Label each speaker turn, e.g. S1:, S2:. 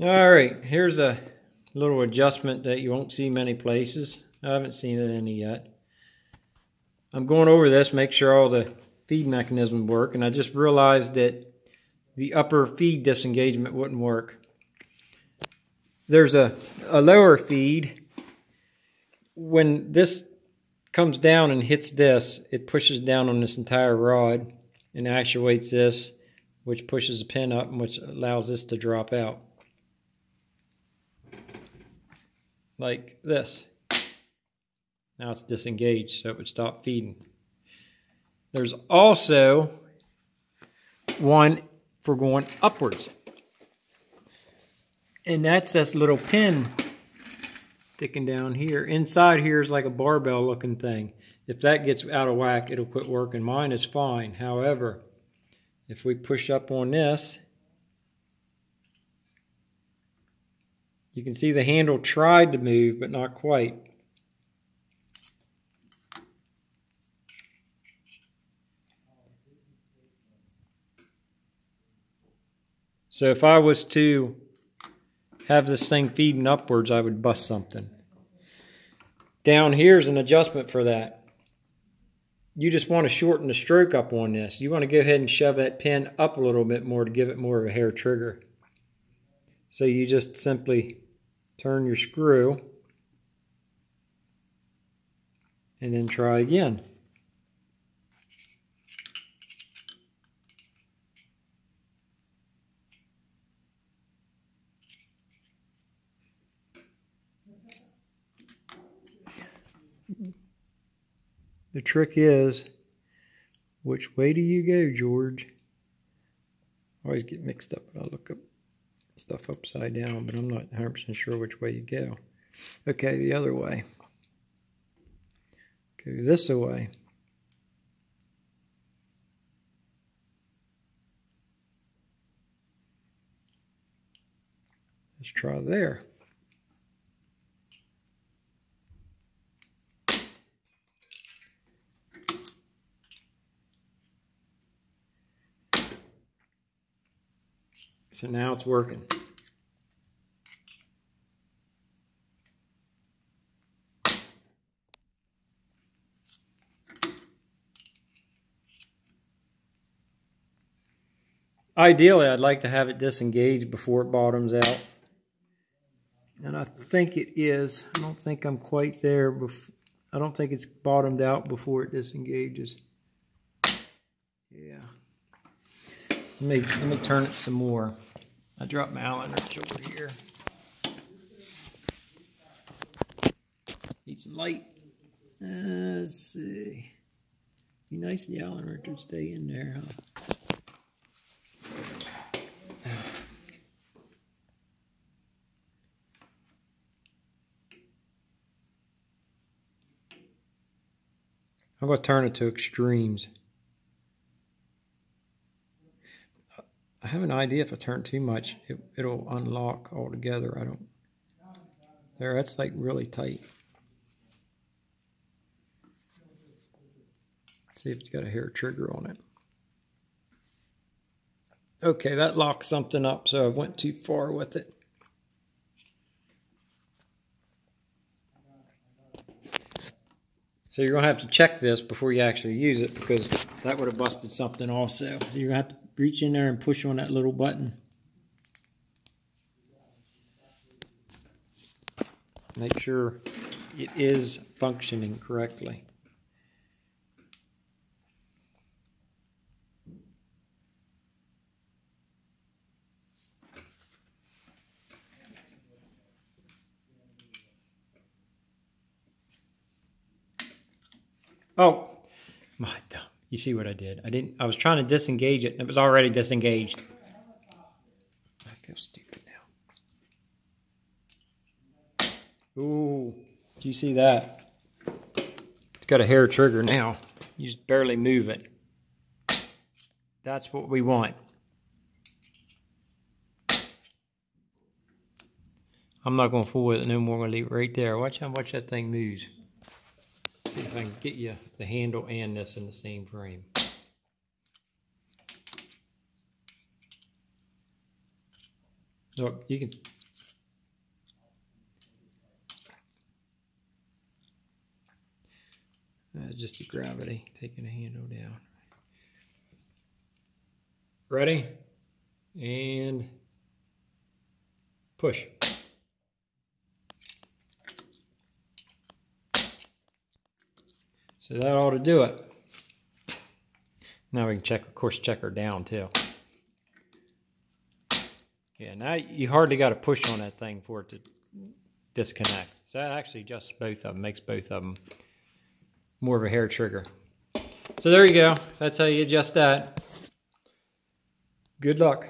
S1: All right, here's a little adjustment that you won't see many places. I haven't seen it any yet. I'm going over this, make sure all the feed mechanisms work, and I just realized that the upper feed disengagement wouldn't work. There's a, a lower feed. When this comes down and hits this, it pushes down on this entire rod and actuates this, which pushes the pin up and which allows this to drop out. Like this. Now it's disengaged, so it would stop feeding. There's also one for going upwards. And that's this little pin sticking down here. Inside here is like a barbell looking thing. If that gets out of whack, it'll quit working. Mine is fine. However, if we push up on this, you can see the handle tried to move, but not quite. So if I was to have this thing feeding upwards, I would bust something. Down here is an adjustment for that. You just want to shorten the stroke up on this. You want to go ahead and shove that pin up a little bit more to give it more of a hair trigger. So you just simply turn your screw and then try again. The trick is, which way do you go, George? I always get mixed up when I look up stuff upside down, but I'm not 100% sure which way you go. Okay, the other way. Go this way. Let's try there. So now it's working. Ideally, I'd like to have it disengaged before it bottoms out. And I think it is. I don't think I'm quite there. I don't think it's bottomed out before it disengages. Yeah. Let me, let me turn it some more. I dropped my wrench over here. Need some light. Uh, let's see. Be nice the Allen wrench would stay in there, huh? I'm going to turn it to extremes. I have an idea if I turn too much, it, it'll unlock altogether. I don't, there, that's like really tight. Let's see if it's got a hair trigger on it. Okay, that locked something up, so I went too far with it. So you're going to have to check this before you actually use it because that would have busted something also. You're going to have to reach in there and push on that little button. Make sure it is functioning correctly. Oh, my dumb. You see what I did? I didn't. I was trying to disengage it. And it was already disengaged. I feel stupid now. Ooh, do you see that? It's got a hair trigger now. You just barely move it. That's what we want. I'm not going to fool with it no more. I'm going to leave it right there. Watch how much that thing moves see if I can get you the handle and this in the same frame. Look, you can That's just the gravity taking the handle down. Ready? And push. So that ought to do it. Now we can check, of course, check her down too. Yeah, now you hardly got to push on that thing for it to disconnect. So that actually adjusts both of them, makes both of them more of a hair trigger. So there you go. That's how you adjust that. Good luck.